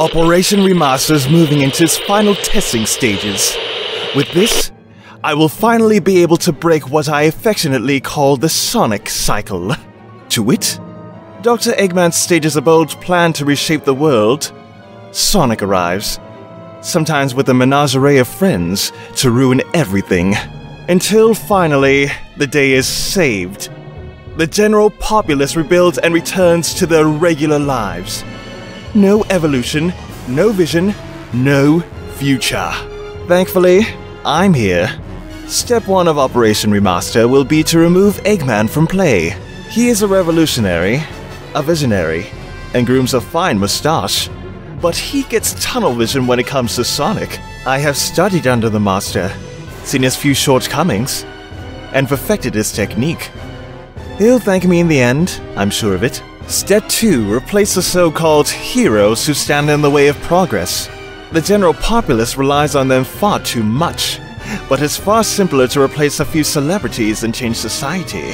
Operation Remaster is moving into its final testing stages. With this, I will finally be able to break what I affectionately call the Sonic Cycle. To wit, Dr. Eggman stages a bold plan to reshape the world. Sonic arrives, sometimes with a menagerie of friends, to ruin everything. Until finally, the day is saved. The general populace rebuilds and returns to their regular lives. No evolution, no vision, no future. Thankfully, I'm here. Step 1 of Operation Remaster will be to remove Eggman from play. He is a revolutionary, a visionary, and grooms a fine mustache. But he gets tunnel vision when it comes to Sonic. I have studied under the Master, seen his few shortcomings, and perfected his technique. He'll thank me in the end, I'm sure of it. Step 2 Replace the so called heroes who stand in the way of progress. The general populace relies on them far too much, but it's far simpler to replace a few celebrities than change society.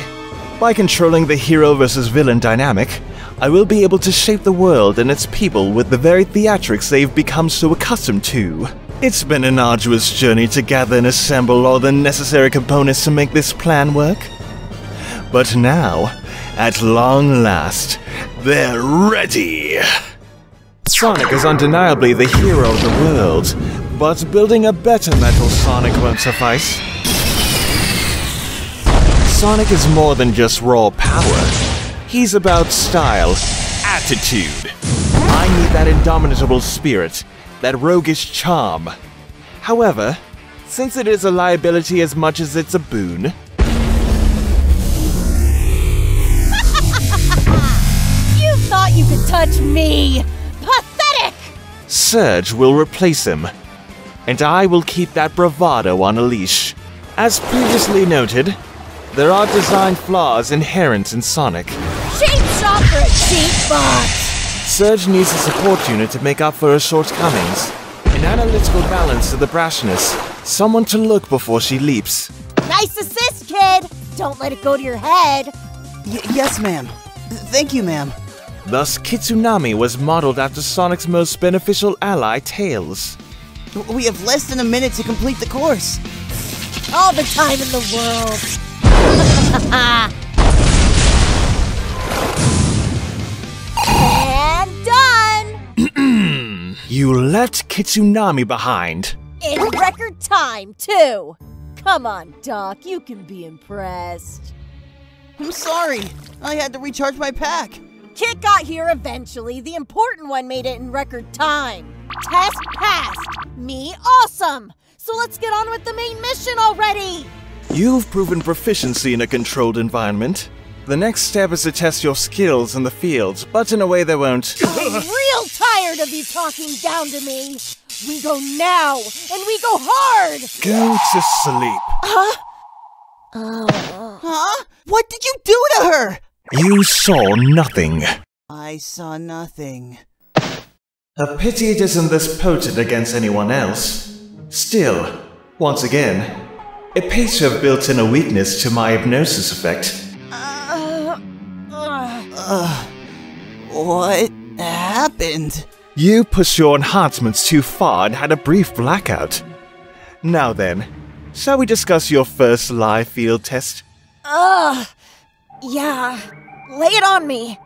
By controlling the hero versus villain dynamic, I will be able to shape the world and its people with the very theatrics they've become so accustomed to. It's been an arduous journey to gather and assemble all the necessary components to make this plan work. But now, at long last, they're ready! Sonic is undeniably the hero of the world, but building a better Metal Sonic won't suffice. Sonic is more than just raw power. He's about style, attitude. I need that indomitable spirit, that roguish charm. However, since it is a liability as much as it's a boon, thought touch me! Pathetic! Surge will replace him, and I will keep that bravado on a leash. As previously noted, there are design flaws inherent in Sonic. Cheap shot for a cheap box! Surge needs a support unit to make up for her shortcomings. An analytical balance to the brashness, someone to look before she leaps. Nice assist, kid! Don't let it go to your head! Y- yes, ma'am. Thank you, ma'am. Thus, Kitsunami was modeled after Sonic's most beneficial ally, Tails. We have less than a minute to complete the course. All the time in the world! and done! You left Kitsunami behind. In record time, too! Come on, Doc, you can be impressed. I'm sorry. I had to recharge my pack. Kit got here eventually. The important one made it in record time. Test passed. Me awesome. So let's get on with the main mission already. You've proven proficiency in a controlled environment. The next step is to test your skills in the fields, but in a way that won't. I'm real tired of you talking down to me. We go now, and we go hard. Go to sleep. Huh? Huh? What did you do to her? You saw nothing. I saw nothing. A pity it isn't this potent against anyone else. Still, once again, it pays to have built in a weakness to my hypnosis effect. Uh, uh, what happened? You pushed your enhancements too far and had a brief blackout. Now then, shall we discuss your first live field test? Ugh. Yeah. Lay it on me.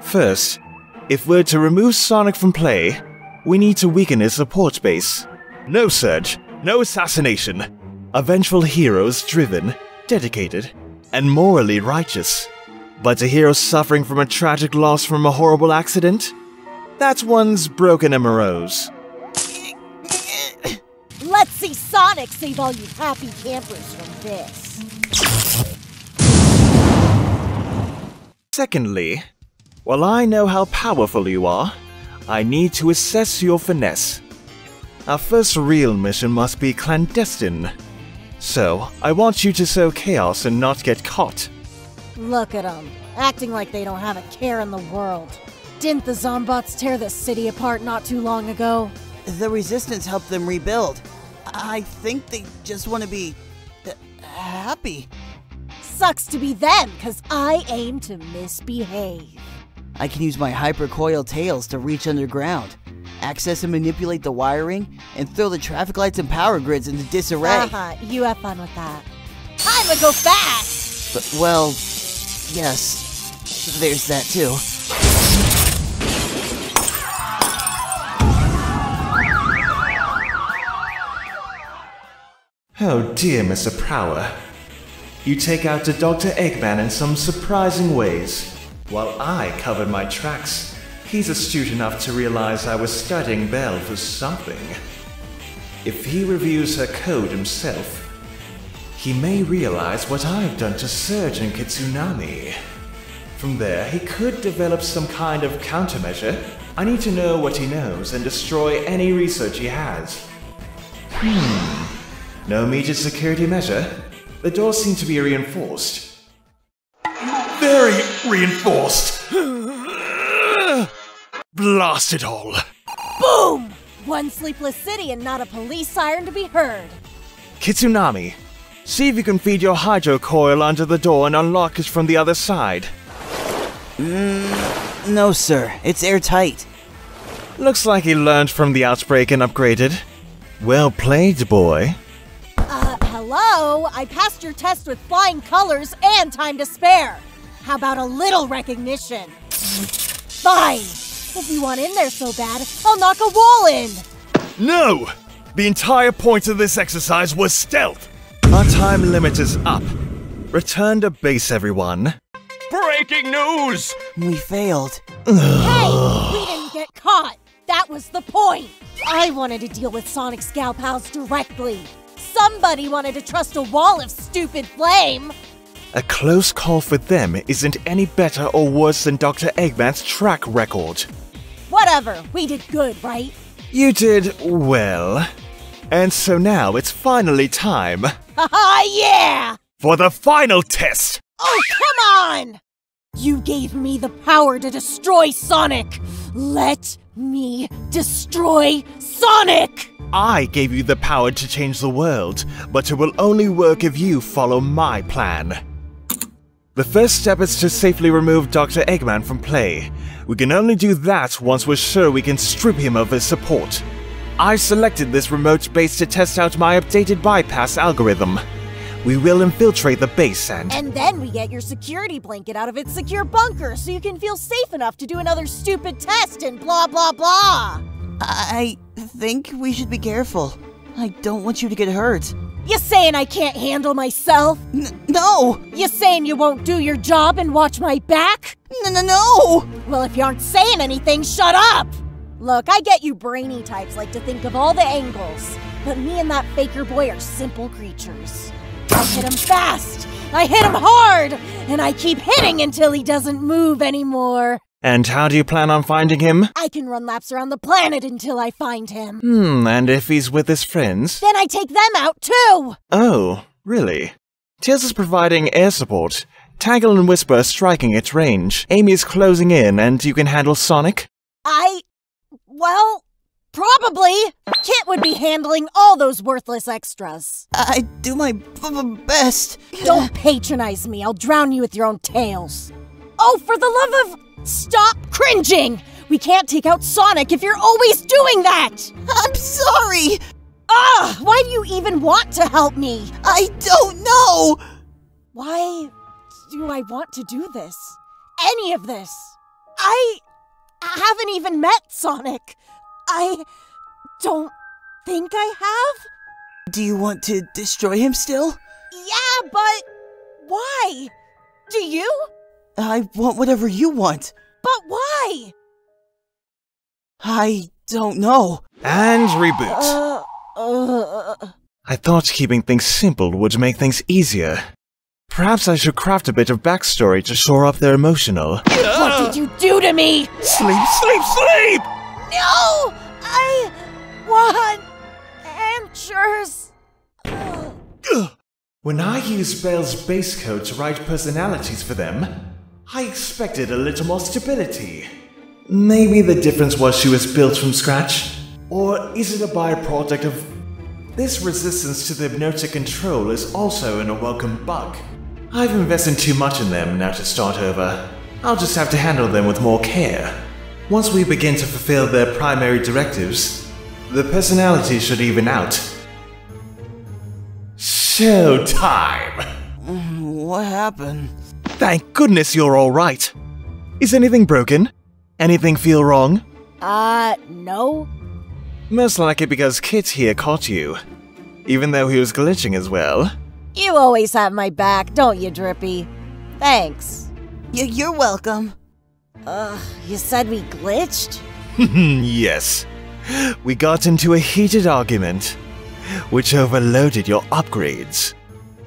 First, if we're to remove Sonic from play, we need to weaken his support base. No surge, no assassination. A vengeful hero is driven, dedicated, and morally righteous. But a hero suffering from a tragic loss from a horrible accident? That's one's broken and morose. Let's see Sonic save all you happy campers from this. Secondly, while I know how powerful you are, I need to assess your finesse. Our first real mission must be clandestine. So, I want you to sow chaos and not get caught. Look at them, acting like they don't have a care in the world. Didn't the Zombots tear the city apart not too long ago? The resistance helped them rebuild. I think they just want to be uh, happy. Sucks to be them, cause I aim to misbehave. I can use my hypercoil tails to reach underground. access and manipulate the wiring, and throw the traffic lights and power grids into disarray. Uh-huh. You have fun with that. Time to go fast! But, well, yes, there's that too. Oh dear, Mr. Prower. You take out to Dr. Eggman in some surprising ways. While I covered my tracks, he's astute enough to realize I was studying Belle for something. If he reviews her code himself, he may realize what I've done to Surge and Kitsunami. From there, he could develop some kind of countermeasure. I need to know what he knows and destroy any research he has. Hmm. No immediate security measure? The doors seem to be reinforced. Very reinforced! Blast it all! Boom! One sleepless city and not a police siren to be heard. Kitsunami, see if you can feed your hydro coil under the door and unlock it from the other side. Mm, no, sir, it's airtight. Looks like he learned from the outbreak and upgraded. Well played, boy. Hello? I passed your test with flying colors and time to spare. How about a little recognition? Fine. If you want in there so bad, I'll knock a wall in. No! The entire point of this exercise was stealth! Our time limit is up. Return to base, everyone. Breaking news! We failed. Hey, we didn't get caught. That was the point. I wanted to deal with Sonic's gal pals directly. Somebody wanted to trust a wall of stupid flame. A close call for them isn't any better or worse than Dr. Eggman's track record. Whatever, we did good, right? You did well. And so now it's finally time Haha, yeah! for the final test! Oh, come on! You gave me the power to destroy Sonic. Let me destroy Sonic! I gave you the power to change the world, but it will only work if you follow my plan. The first step is to safely remove Dr. Eggman from play. We can only do that once we're sure we can strip him of his support. I selected this remote base to test out my updated bypass algorithm. We will infiltrate the base and. And then we get your security blanket out of its secure bunker so you can feel safe enough to do another stupid test and blah blah blah. I think we should be careful. I don't want you to get hurt. You saying I can't handle myself? N- no! You saying you won't do your job and watch my back? No, no, no! Well, if you aren't saying anything, shut up! Look, I get you brainy types like to think of all the angles, but me and that faker boy are simple creatures. I hit him fast, I hit him hard, and I keep hitting until he doesn't move anymore. And how do you plan on finding him? I can run laps around the planet until I find him. Hmm, and if he's with his friends? Then I take them out too! Oh, really? Tails is providing air support. Tangle and Whisper are striking at range. Amy is closing in, and you can handle Sonic? I. well, probably. Kit would be handling all those worthless extras. I do my b- b- best. Don't patronize me, I'll drown you with your own tails. Oh, for the love of. Stop cringing! We can't take out Sonic if you're always doing that! I'm sorry! Ah! Why do you even want to help me? I don't know! Why do I want to do this? Any of this? I haven't even met Sonic. I don't think I have? Do you want to destroy him still? Yeah, but why? Do you? I want whatever you want. But why? I don't know. And reboot. Uh, uh, I thought keeping things simple would make things easier. Perhaps I should craft a bit of backstory to shore up their emotional. what did you do to me? Sleep, sleep, sleep! No! I want answers. When I use Belle's base code to write personalities for them, I expected a little more stability. Maybe the difference was she was built from scratch? Or is it a byproduct of. This resistance to the hypnotic control is also an unwelcome bug. I've invested too much in them now to start over. I'll just have to handle them with more care. Once we begin to fulfill their primary directives, the personality should even out. Showtime! What happened? Thank goodness you're alright. Is anything broken? Anything feel wrong? Uh, no? Most likely because Kit here caught you. Even though he was glitching as well. You always have my back, don't you, Drippy? Thanks. Y- you're welcome. Ugh, you said we glitched? yes. We got into a heated argument, which overloaded your upgrades.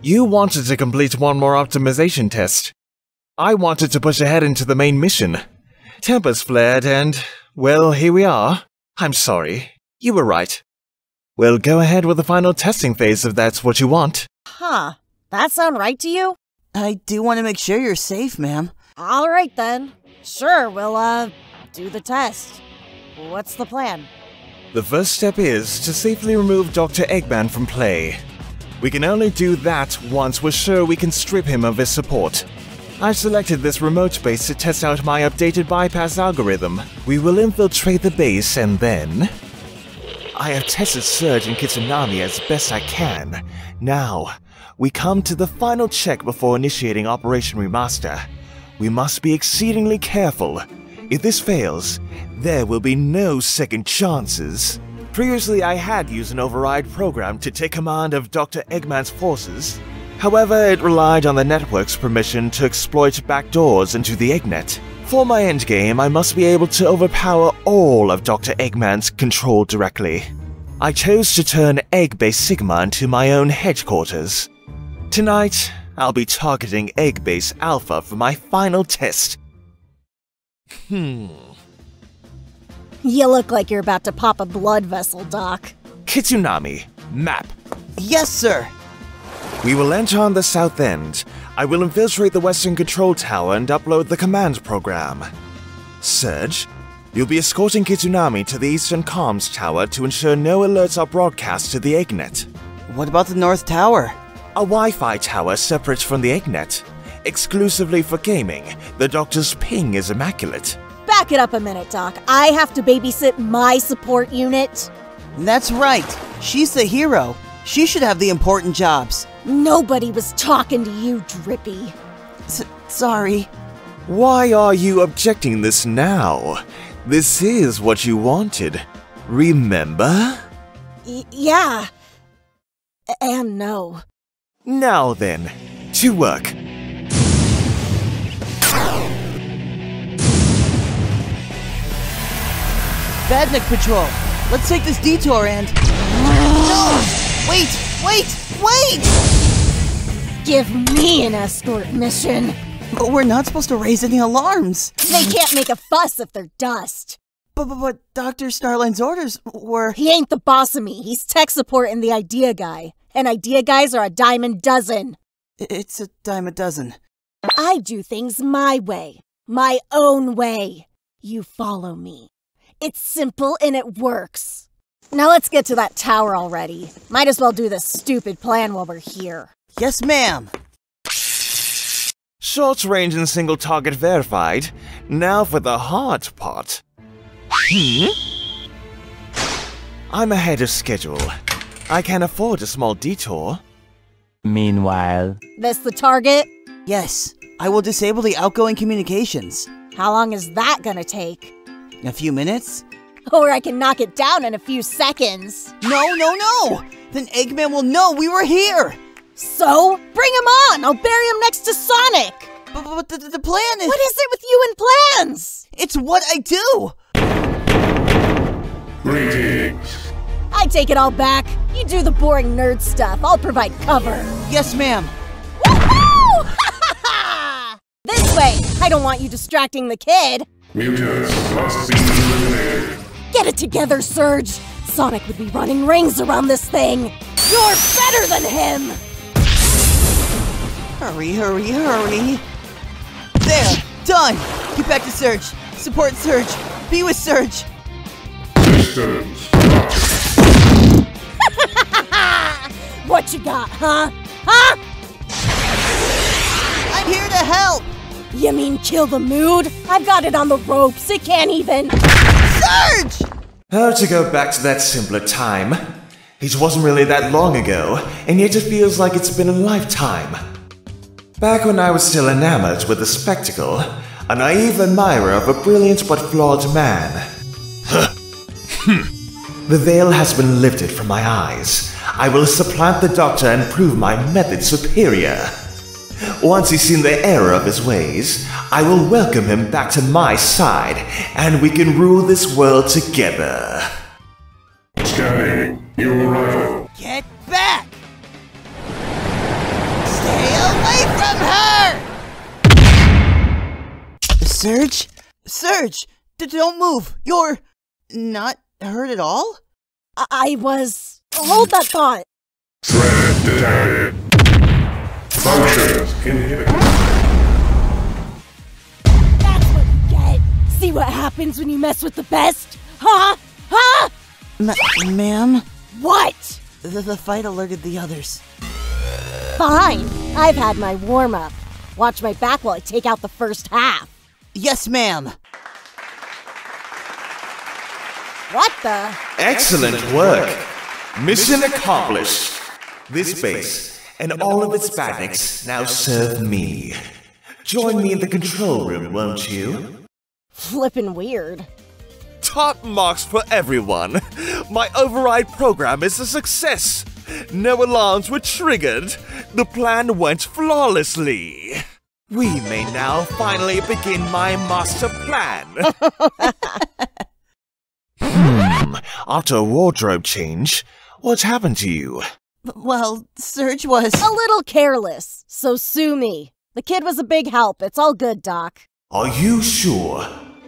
You wanted to complete one more optimization test. I wanted to push ahead into the main mission. Tempers flared, and, well, here we are. I'm sorry. You were right. We'll go ahead with the final testing phase if that's what you want. Huh. That sound right to you? I do want to make sure you're safe, ma'am. Alright then. Sure, we'll, uh, do the test. What's the plan? The first step is to safely remove Dr. Eggman from play. We can only do that once we're sure we can strip him of his support. I've selected this remote base to test out my updated bypass algorithm. We will infiltrate the base and then... I have tested Surge and Kitsunami as best I can. Now, we come to the final check before initiating Operation Remaster. We must be exceedingly careful. If this fails, there will be no second chances. Previously, I had used an override program to take command of Dr. Eggman's forces. However, it relied on the network's permission to exploit backdoors into the Eggnet. For my endgame, I must be able to overpower all of Dr. Eggman's control directly. I chose to turn Egg Base Sigma into my own headquarters. Tonight, I'll be targeting Egg Base Alpha for my final test. Hmm. You look like you're about to pop a blood vessel, Doc. Kitsunami, map. Yes, sir. We will enter on the south end. I will infiltrate the western control tower and upload the command program. Surge, you'll be escorting Kitsunami to the eastern comms tower to ensure no alerts are broadcast to the Eggnet. What about the North Tower? A Wi-Fi tower separate from the Eggnet. Exclusively for gaming, the doctor's ping is immaculate. Back it up a minute, Doc. I have to babysit my support unit. That's right. She's the hero. She should have the important jobs. Nobody was talking to you, Drippy. S- sorry. Why are you objecting this now? This is what you wanted. Remember? Y- yeah. And no. Now then, to work. Badnik Patrol. Let's take this detour and. No! Wait! Wait! Wait! Give me an escort mission. But we're not supposed to raise any alarms. They can't make a fuss if they're dust. But, but, but Dr. Starline's orders were. He ain't the boss of me. He's tech support and the idea guy. And idea guys are a dime a dozen. It's a dime a dozen. I do things my way, my own way. You follow me. It's simple and it works. Now let's get to that tower already. Might as well do this stupid plan while we're here. Yes, ma'am. Short range and single target verified. Now for the hard part. Hmm? I'm ahead of schedule. I can afford a small detour. Meanwhile, This the target? Yes. I will disable the outgoing communications. How long is that gonna take? In a few minutes? Or I can knock it down in a few seconds. No, no, no! Then Eggman will know we were here! So, bring him on! I'll bury him next to Sonic! But, but the, the plan is. What is it with you and plans? It's what I do! Greetings. I take it all back. You do the boring nerd stuff. I'll provide cover. Yes, ma'am. Woohoo! this way! I don't want you distracting the kid. Mutants must be eliminated. Get it together, Surge. Sonic would be running rings around this thing. You're better than him! Hurry, hurry, hurry. There! Done! Get back to Surge. Support Surge. Be with Surge. What you got, huh? Huh? I'm here to help! You mean kill the mood? I've got it on the ropes. It can't even. Surge! How to go back to that simpler time? It wasn't really that long ago, and yet it feels like it's been a lifetime. Back when I was still enamored with the spectacle, a naive admirer of a brilliant but flawed man. Hmm. the veil has been lifted from my eyes. I will supplant the doctor and prove my method superior. Once he's seen the error of his ways, I will welcome him back to my side, and we can rule this world together. Scanning. New arrival. Get back! Stay away from her! Surge? Surge! D- don't move! You're not hurt at all? I, I was. Hold that thought. Threat detected. Functions inhibited. That's what you get. See what happens when you mess with the best? Huh? Huh? Ma- ma'am? What? The, the fight alerted the others. Fine. I've had my warm up. Watch my back while I take out the first half. Yes, ma'am! What the? Excellent work. Mission accomplished. This base and all of its badniks now serve me. Join me in the control room, won't you? Flippin' weird. Top marks for everyone. My override program is a success. No alarms were triggered. The plan went flawlessly. We may now finally begin my master plan. hmm. After a wardrobe change, what happened to you? Well, Surge was. A little careless, so sue me. The kid was a big help. It's all good, Doc. Are you sure?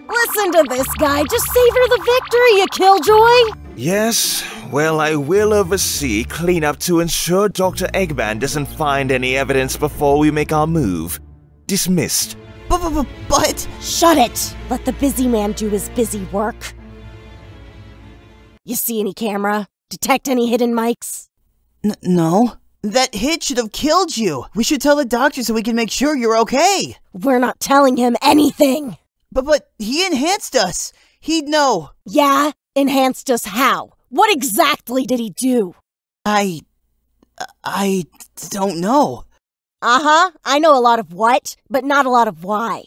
Listen to this guy. Just savor the victory, you killjoy. Yes, well, I will oversee cleanup to ensure Dr. Eggman doesn't find any evidence before we make our move. Dismissed. But, but, but. Shut it. Let the busy man do his busy work. You see any camera? Detect any hidden mics? N- no. That hit should have killed you. We should tell the doctor so we can make sure you're okay. We're not telling him anything. But, but he enhanced us. He'd know. Yeah? Enhanced us how? What exactly did he do? I. I don't know. Uh huh. I know a lot of what, but not a lot of why.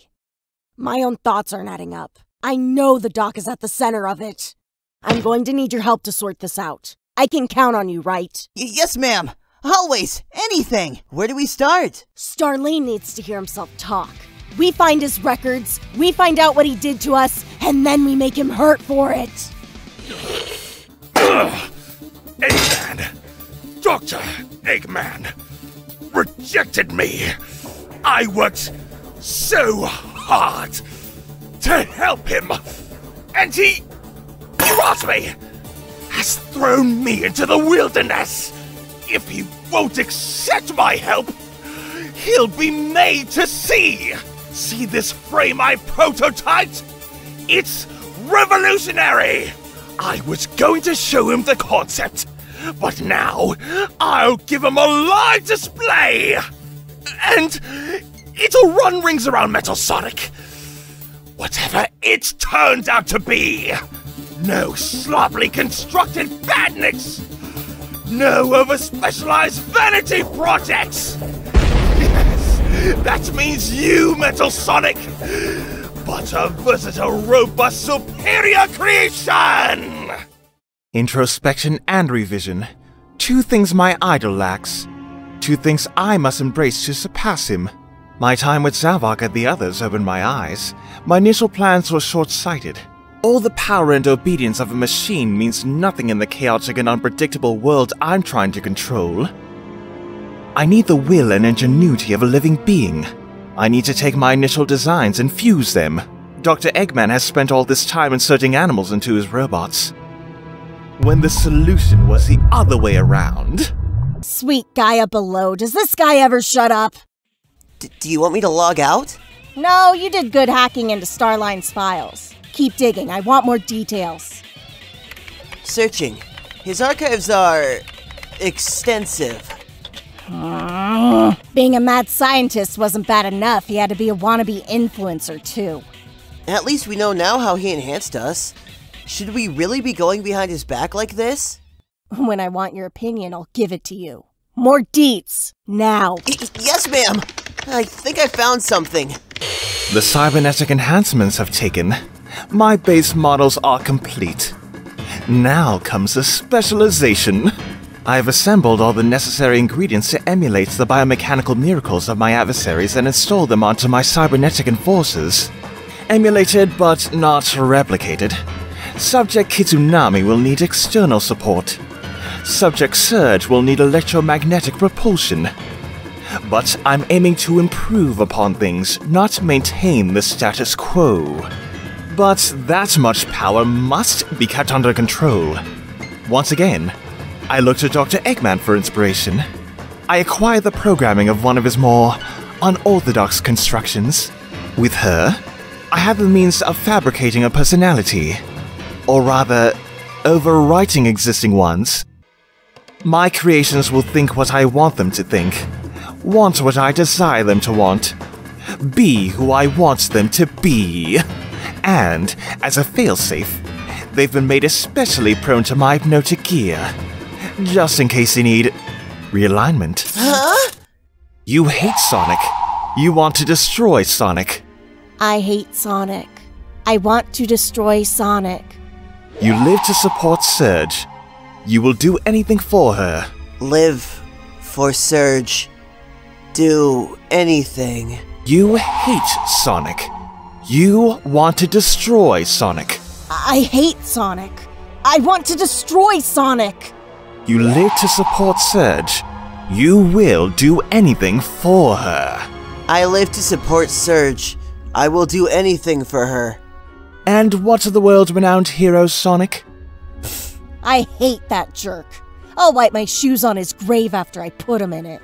My own thoughts aren't adding up. I know the doc is at the center of it. I'm going to need your help to sort this out. I can count on you, right? Y- yes, ma'am. Always. Anything. Where do we start? Starline needs to hear himself talk. We find his records, we find out what he did to us, and then we make him hurt for it. Eggman! Dr. Eggman rejected me. I worked so hard to help him, and he brought me, has thrown me into the wilderness. If he won't accept my help, he'll be made to see. See this frame I prototyped? It's revolutionary! I was going to show him the concept, but now I'll give him a live display! And it'll run rings around Metal Sonic. Whatever it turns out to be. No sloppily constructed badniks! No over specialized vanity projects! Yes, that means you, Metal Sonic! But a versatile, robust, superior creation! Introspection and revision. Two things my idol lacks. Two things I must embrace to surpass him. My time with Zavok and the others opened my eyes. My initial plans were short sighted. All the power and obedience of a machine means nothing in the chaotic and unpredictable world I'm trying to control. I need the will and ingenuity of a living being. I need to take my initial designs and fuse them. Dr. Eggman has spent all this time inserting animals into his robots. When the solution was the other way around. Sweet guy up below, does this guy ever shut up? D- do you want me to log out? No, you did good hacking into Starline's files. Keep digging, I want more details. Searching. His archives are extensive. Ah. being a mad scientist wasn't bad enough, he had to be a wannabe influencer, too. At least we know now how he enhanced us. Should we really be going behind his back like this? When I want your opinion, I'll give it to you. More deets, now. Y- yes, ma'am. I think I found something. The cybernetic enhancements have taken. My base models are complete. Now comes the specialization. I have assembled all the necessary ingredients to emulate the biomechanical miracles of my adversaries and installed them onto my cybernetic enforcers. Emulated but not replicated. Subject Kitsunami will need external support. Subject Surge will need electromagnetic propulsion. But I'm aiming to improve upon things, not maintain the status quo. But that much power must be kept under control. Once again, I look to Dr. Eggman for inspiration. I acquire the programming of one of his more unorthodox constructions. With her, I have the means of fabricating a personality, or rather, overwriting existing ones. My creations will think what I want them to think, want what I desire them to want, be who I want them to be. And, as a failsafe, they've been made especially prone to my hypnotic gear, just in case they need realignment. Huh? You hate Sonic. You want to destroy Sonic. I hate Sonic. I want to destroy Sonic. You live to support Surge. You will do anything for her. Live for Surge. Do anything. You hate Sonic. You want to destroy Sonic. I hate Sonic. I want to destroy Sonic. You live to support Surge. You will do anything for her. I live to support Surge. I will do anything for her. And what of the world renowned hero Sonic? I hate that jerk. I'll wipe my shoes on his grave after I put him in it.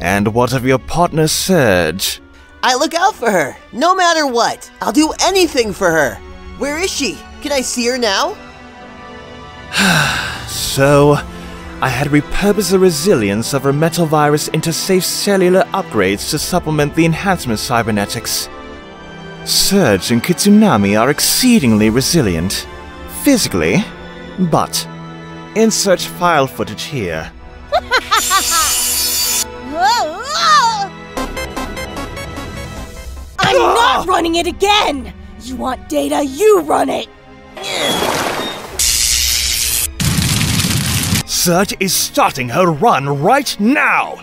And what of your partner Surge? I look out for her, no matter what. I'll do anything for her. Where is she? Can I see her now? So, I had repurposed the resilience of her metal virus into safe cellular upgrades to supplement the enhancement cybernetics. Surge and Kitsunami are exceedingly resilient, physically, but insert file footage here. I'm ah! not running it again! You want data, you run it! Surge is starting her run right now!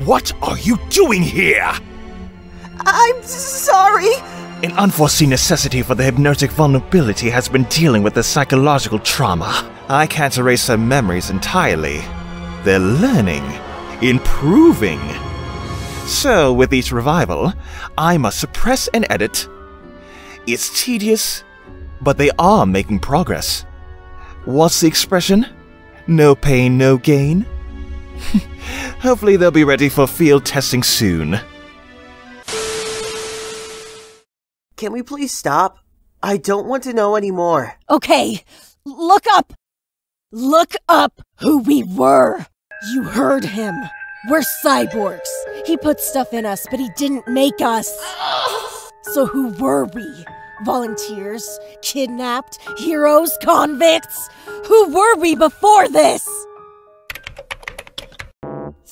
What are you doing here? I'm sorry. An unforeseen necessity for the hypnotic vulnerability has been dealing with the psychological trauma. I can't erase her memories entirely. They're learning, improving. So, with each revival, I must suppress and edit. It's tedious, but they are making progress. What's the expression? No pain, no gain? Hopefully, they'll be ready for field testing soon. Can we please stop? I don't want to know anymore. Okay, look up! Look up who we were! You heard him. We're cyborgs. He put stuff in us, but he didn't make us. So who were we? Volunteers? Kidnapped? Heroes? Convicts? Who were we before this?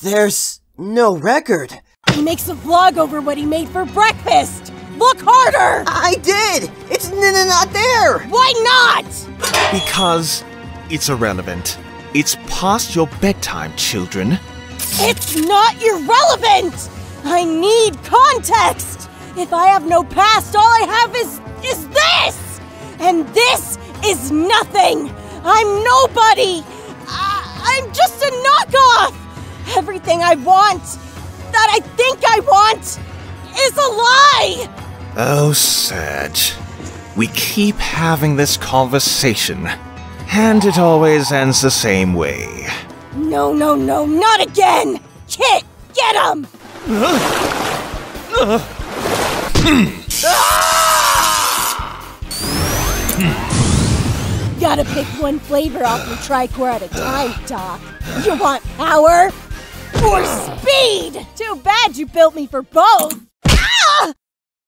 There's no record. He makes a vlog over what he made for breakfast! Look harder! I did! It's n- n- not there! Why not? Because it's irrelevant. It's past your bedtime, children. It's not irrelevant! I need context! If I have no past, all I have is is this! And this is nothing! I'm nobody! I, I'm just a knockoff! Everything I want, that I think I want, is a lie! Oh, Surge. We keep having this conversation, and it always ends the same way. No, no, no, not again! Kit, get him! Gotta pick one flavor off your tricor at a time, Doc. You want power? or speed! Too bad you built me for both! Ah!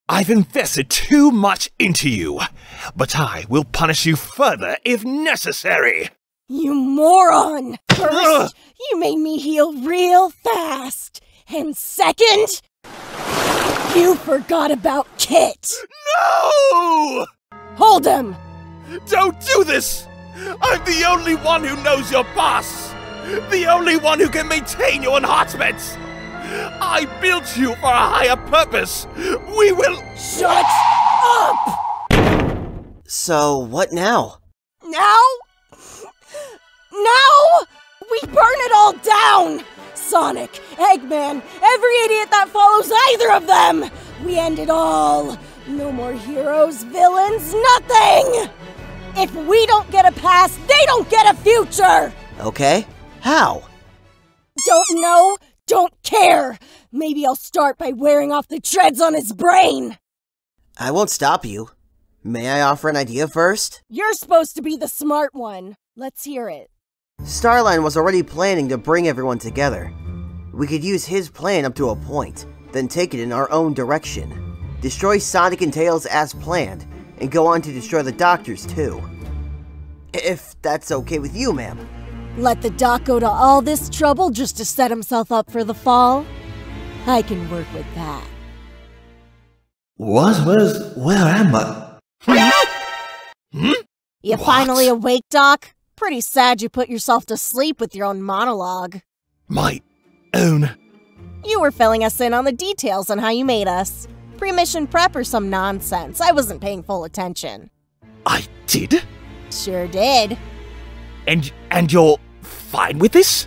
I've invested too much into you, but I will punish you further if necessary. You moron! First, you made me heal real fast. And second, you forgot about Kit. No! Hold him! Don't do this! I'm the only one who knows your boss! The only one who can maintain your enhancements! I built you for a higher purpose! We will. Shut up! So, what now? Now? Now? We burn it all down! Sonic, Eggman, every idiot that follows either of them! We end it all! No more heroes, villains, nothing! If we don't get a past, they don't get a future! Okay. How? Don't know, don't care! Maybe I'll start by wearing off the treads on his brain! I won't stop you. May I offer an idea first? You're supposed to be the smart one. Let's hear it. Starline was already planning to bring everyone together. We could use his plan up to a point, then take it in our own direction. Destroy Sonic and Tails as planned, and go on to destroy the doctors too. If that's okay with you, ma'am. Let the doc go to all this trouble just to set himself up for the fall? I can work with that. What was. Where am I? You What? finally awake, Doc? Pretty sad you put yourself to sleep with your own monologue. My own. You were filling us in on the details on how you made us. Pre-mission prep or some nonsense. I wasn't paying full attention. I did? Sure did. And and you're fine with this?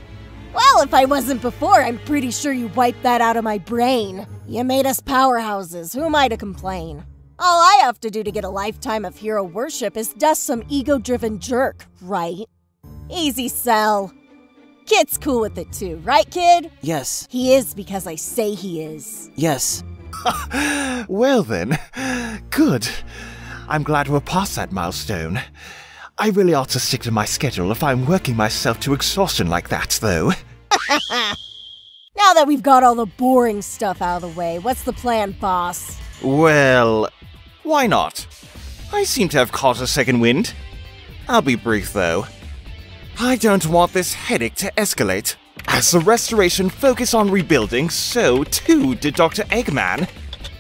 Well, if I wasn't before, I'm pretty sure you wiped that out of my brain. You made us powerhouses. Who am I to complain? All I have to do to get a lifetime of hero worship is dust some ego driven jerk, right? Easy sell. Kid's cool with it too, right, kid? Yes, He is because I say he is. yes. Well then, good. I'm glad we're past that milestone. I really ought to stick to my schedule if I'm working myself to exhaustion like that, though. Now that we've got all the boring stuff out of the way, what's the plan, boss? Well, why not? I seem to have caught a second wind. I'll be brief, though. I don't want this headache to escalate. As the restoration focused on rebuilding, so too did Dr. Eggman.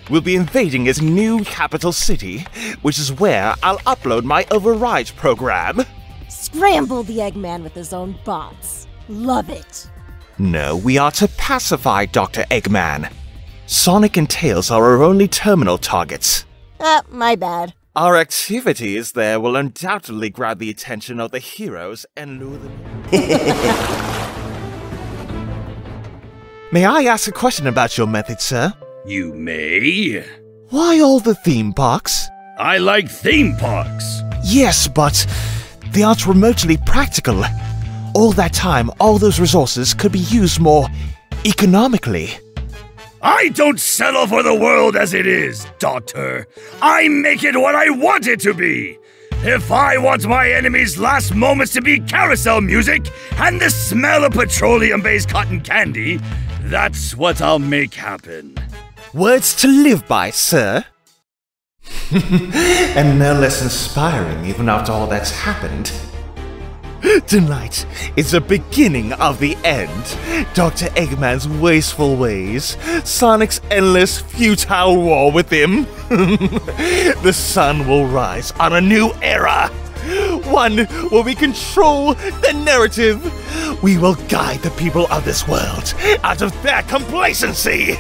We'll be invading his new capital city, which is where I'll upload my Override program. Scramble the Eggman with his own bots. Love it. No, we are to pacify Dr. Eggman. Sonic and Tails are our only terminal targets. Ah, my bad. Our activities there will undoubtedly grab the attention of the heroes and lure them. May I ask a question about your method, sir? You may. Why all the theme parks? I like theme parks. Yes, but they aren't remotely practical. All that time, all those resources could be used more economically. I don't settle for the world as it is, Doctor. I make it what I want it to be. If I want my enemy's last moments to be carousel music and the smell of petroleum based cotton candy, that's what I'll make happen. Words to live by, sir. and no less inspiring even after all that's happened. Tonight is the beginning of the end. Dr. Eggman's wasteful ways, Sonic's endless, futile war with him. the sun will rise on a new era. One where we control the narrative. We will guide the people of this world out of their complacency.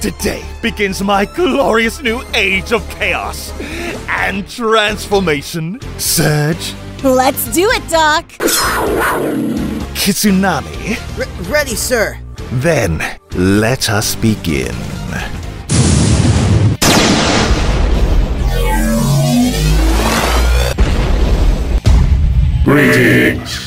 Today begins my glorious new age of chaos and transformation. Surge, Let's do it, Doc. Kitsunami. R- ready, sir. Then let us begin. Greetings.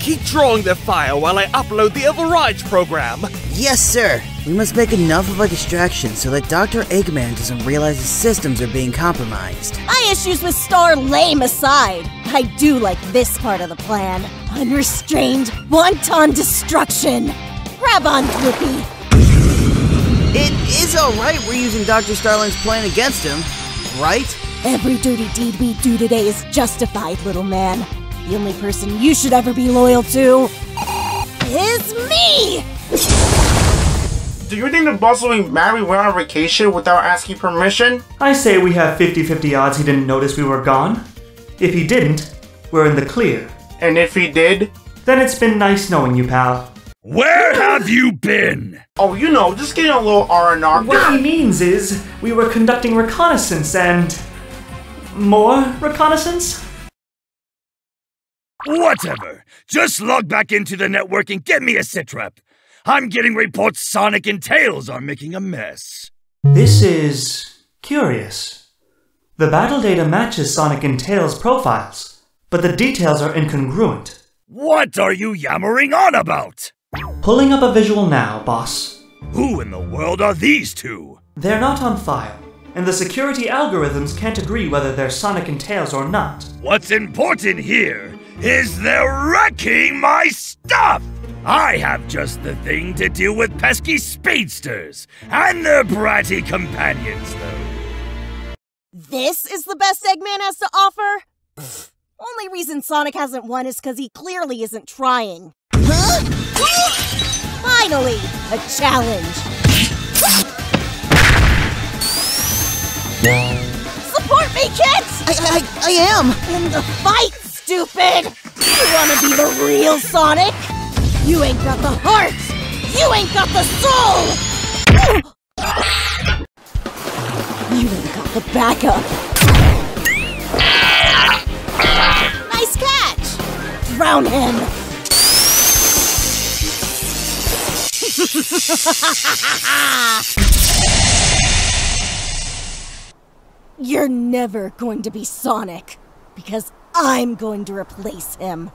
Keep drawing the fire while I upload the Override program. Yes, sir. We must make enough of a distraction so that Dr. Eggman doesn't realize his systems are being compromised. My issues with Star Lame aside, I do like this part of the plan. Unrestrained, wanton destruction. Grab on, Blippi. It is alright we're using Dr. Starline's plan against him, right? Every dirty deed we do today is justified, little man. The only person you should ever be loyal to is me! Do you think the boss will be mad we went on vacation without asking permission? I say we have 50 50 odds he didn't notice we were gone. If he didn't, we're in the clear. And if he did? Then it's been nice knowing you, pal. Where have you been? Oh, you know, just getting a little R&R. What he means is we were conducting reconnaissance and. more reconnaissance? Whatever. Just log back into the network and get me a sitrep. I'm getting reports Sonic and Tails are making a mess. This is. curious. The battle data matches Sonic and Tails' profiles, but the details are incongruent. What are you yammering on about? Pulling up a visual now, boss. Who in the world are these two? They're not on file, and the security algorithms can't agree whether they're Sonic and Tails or not. What's important here is they're wrecking my stuff! I have just the thing to deal with pesky speedsters and their bratty companions, though. This is the best Eggman has to offer? Pfft, only reason Sonic hasn't won is because he clearly isn't trying. Huh? Finally, a challenge. Support me, kids! I, I, I am! In the fight, stupid! You wanna be the real Sonic? You ain't got the heart! You ain't got the soul! You ain't got the backup! Nice catch! Drown him! You're never going to be Sonic, because I'm going to replace him.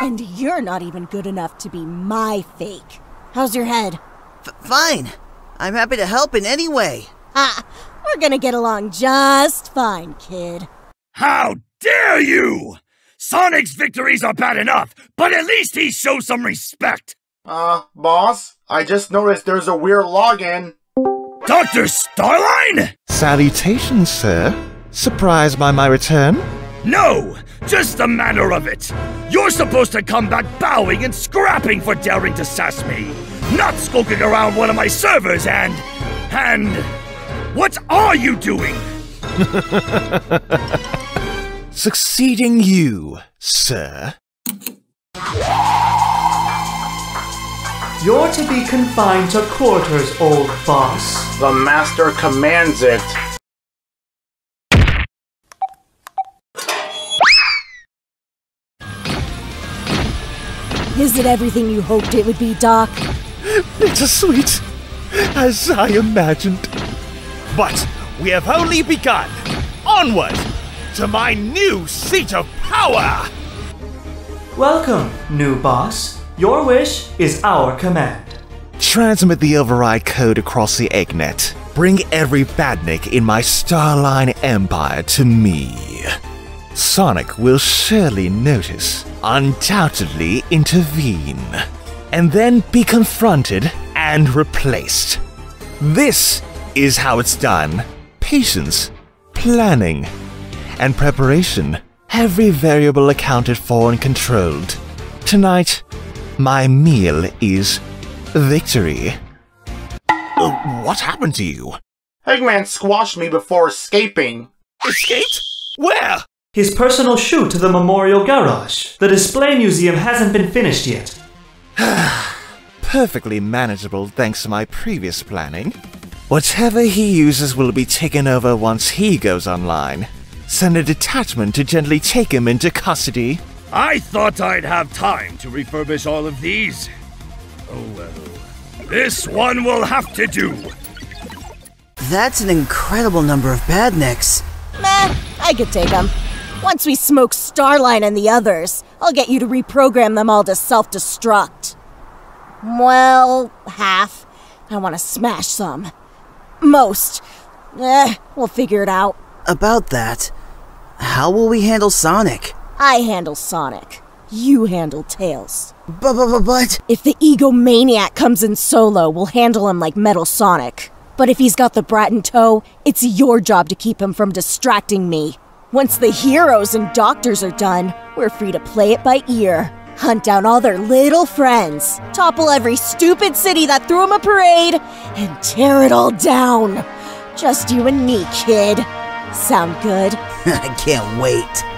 And you're not even good enough to be my fake. How's your head? F- fine. I'm happy to help in any way. Ah, we're gonna get along just fine, kid. How dare you! Sonic's victories are bad enough, but at least he shows some respect. Uh, boss, I just noticed there's a weird login. Dr. Starline? Salutations, sir. Surprised by my return? No, just the manner of it. You're supposed to come back bowing and scrapping for daring to sass me, not skulking around one of my servers and. and. What are you doing? Succeeding you, sir. You're to be confined to quarters, old boss. The master commands it. Is it everything you hoped it would be, Doc? Bittersweet, as I imagined. But we have only begun. Onward to my new seat of power! Welcome, new boss. Your wish is our command. Transmit the override code across the eggnet. Bring every badnik in my Starline Empire to me. Sonic will surely notice, undoubtedly intervene, and then be confronted and replaced. This is how it's done. Patience, planning, and preparation. Every variable accounted for and controlled. Tonight, my meal is victory. Uh, what happened to you? Eggman squashed me before escaping. Escaped? Where? His personal shoe to the Memorial Garage. The display museum hasn't been finished yet. Perfectly manageable thanks to my previous planning. Whatever he uses will be taken over once he goes online. Send a detachment to gently take him into custody. I thought I'd have time to refurbish all of these. Oh well. This one will have to do. That's an incredible number of badniks. Meh, I could take them. Once we smoke Starline and the others, I'll get you to reprogram them all to self destruct. Well, half. I want to smash some. Most. Eh, we'll figure it out. About that, how will we handle Sonic? I handle Sonic. You handle Tails. But, but, but, If the egomaniac comes in solo, we'll handle him like Metal Sonic. But if he's got the brat in tow, it's your job to keep him from distracting me. Once the heroes and doctors are done, we're free to play it by ear. Hunt down all their little friends, topple every stupid city that threw them a parade, and tear it all down. Just you and me, kid. Sound good? I can't wait.